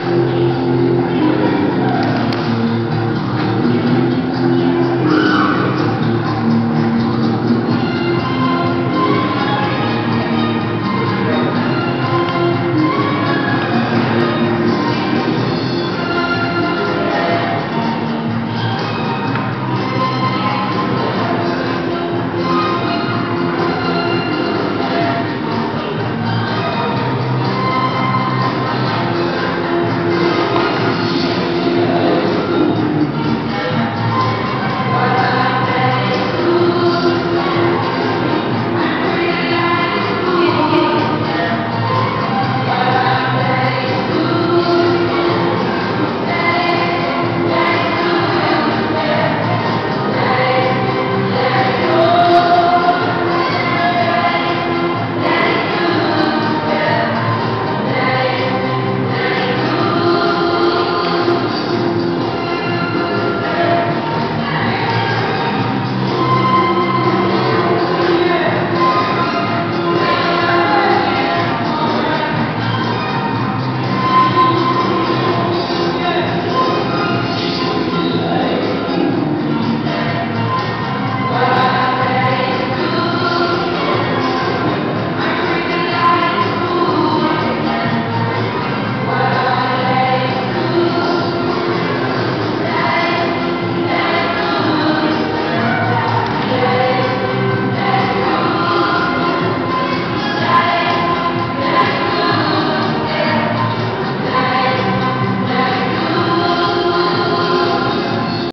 Música